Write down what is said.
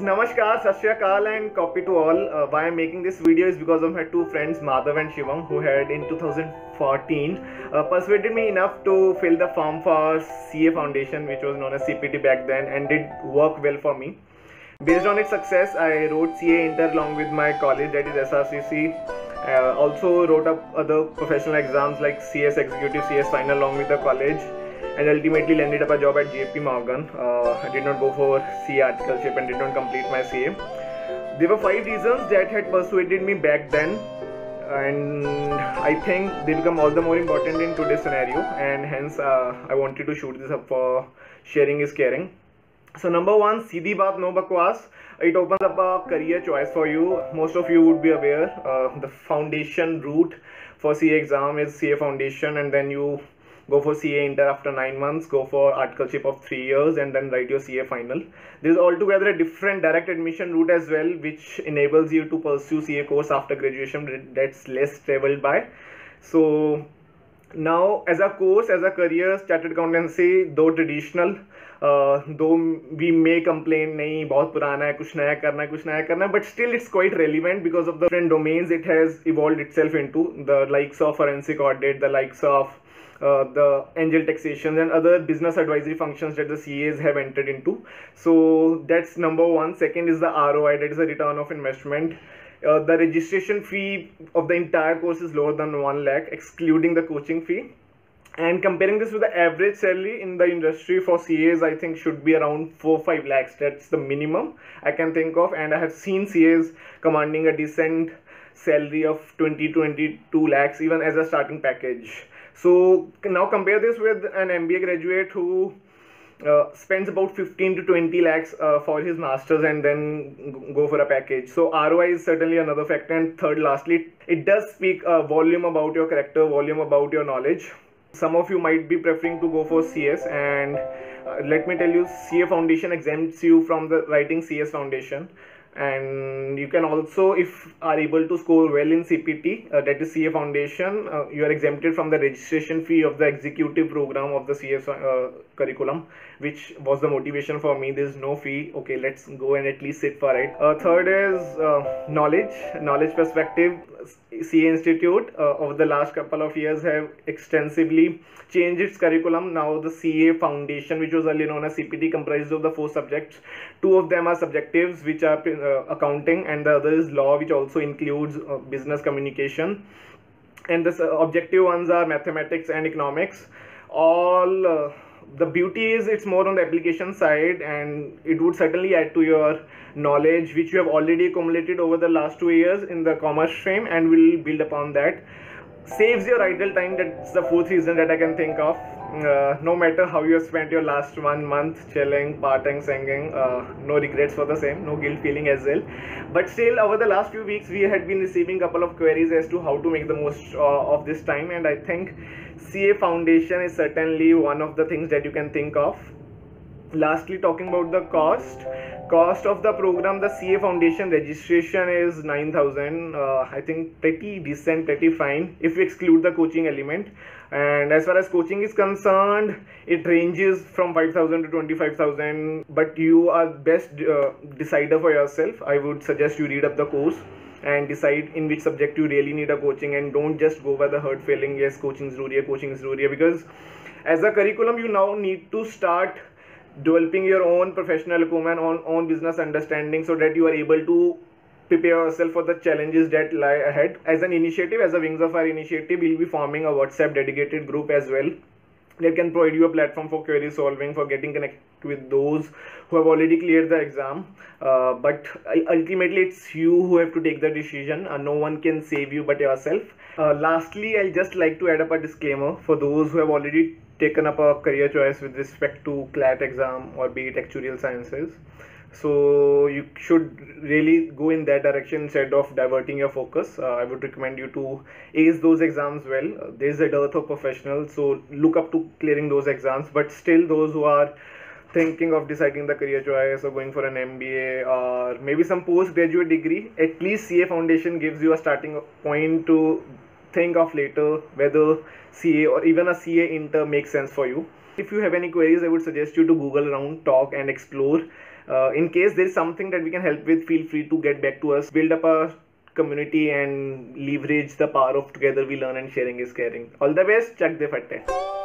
Namaskar, Sasyakal and copy to all. Uh, why I'm making this video is because of my two friends Madhav and Shivam who had in 2014 uh, persuaded me enough to fill the form for CA Foundation which was known as CPT back then and did work well for me. Based on its success, I wrote CA Inter along with my college that is SRCC. Uh, also wrote up other professional exams like CS Executive, CS Final along with the college and ultimately landed up a job at JP Morgan. Uh, I did not go for CA articleship and did not complete my CA. There were five reasons that had persuaded me back then, and I think they become all the more important in today's scenario, and hence uh, I wanted to shoot this up for sharing is caring. So number one, Sidi Baat No Bakwas. It opens up a career choice for you. Most of you would be aware uh, the foundation route for CA exam is CA foundation and then you go for CA Inter after nine months, go for articleship of three years, and then write your CA final. There is altogether a different direct admission route as well, which enables you to pursue CA course after graduation that's less traveled by. So now as a course as a career chartered accountancy though traditional uh, though we may complain nahi bahut purana hai kuch naya karna kuch naya karna but still it's quite relevant because of the different domains it has evolved itself into the likes of forensic audit the likes of uh, the angel taxation and other business advisory functions that the CAs have entered into. So that's number one. Second is the ROI, that is the return of investment. Uh, the registration fee of the entire course is lower than 1 lakh, excluding the coaching fee. And comparing this with the average salary in the industry for CAs, I think should be around 4 5 lakhs. That's the minimum I can think of. And I have seen CAs commanding a decent salary of 20 22 lakhs even as a starting package so now compare this with an MBA graduate who uh, spends about 15 to 20 lakhs uh, for his masters and then go for a package. So roi is certainly another factor. And third lastly it does speak a volume about your character volume about your knowledge. Some of you might be preferring to go for cs and uh, let me tell you ca foundation exempts you from the writing cs foundation and you can also if are able to score well in cpt uh, that is ca foundation uh, you are exempted from the registration fee of the executive program of the cs uh, curriculum which was the motivation for me. There's no fee. Okay let's go and at least sit for it. Uh, third is uh, knowledge knowledge perspective CA Institute uh, over the last couple of years have extensively changed its curriculum. Now the CA Foundation, which was earlier known as CPT, comprises of the four subjects. Two of them are subjectives, which are uh, accounting, and the other is law, which also includes uh, business communication. And the objective ones are mathematics and economics. All uh, the beauty is it's more on the application side and it would certainly add to your knowledge which you have already accumulated over the last two years in the commerce stream and will build upon that saves your idle time that's the fourth reason that i can think of. Uh, no matter how you spent your last one month chilling partying singing uh, no regrets for the same no guilt feeling as well. But still over the last few weeks we had been receiving a couple of queries as to how to make the most uh, of this time and i think ca foundation is certainly one of the things that you can think of lastly talking about the cost. Cost of the program the ca foundation registration is 9000 uh, i think pretty decent pretty fine if we exclude the coaching element. And as far as coaching is concerned it ranges from 5000 to 25000 but you are best uh, decider for yourself. I would suggest you read up the course and decide in which subject you really need a coaching and don't just go by the hurt feeling yes coaching is ruria coaching is ruria because as a curriculum you now need to start developing your own professional acumen on own business understanding so that you are able to prepare yourself for the challenges that lie ahead. As an initiative as a wings of fire initiative we'll be forming a whatsapp dedicated group as well that can provide you a platform for query solving for getting connected with those who have already cleared the exam. Uh, but ultimately it's you who have to take the decision uh, no one can save you but yourself. Uh, lastly i'll just like to add up a disclaimer for those who have already taken up a career choice with respect to CLAT exam or be it actuarial sciences. So you should really go in that direction instead of diverting your focus. Uh, I would recommend you to ace those exams well. Uh, there's a dearth of professionals, so look up to clearing those exams. But still, those who are thinking of deciding the career choice or going for an MBA or maybe some postgraduate degree, at least CA Foundation gives you a starting point to think of later whether CA or even a CA inter makes sense for you. If you have any queries, I would suggest you to Google around, talk, and explore. Uh, in case there is something that we can help with, feel free to get back to us. Build up a community and leverage the power of together we learn and sharing is caring. All the best. Chak de fatte.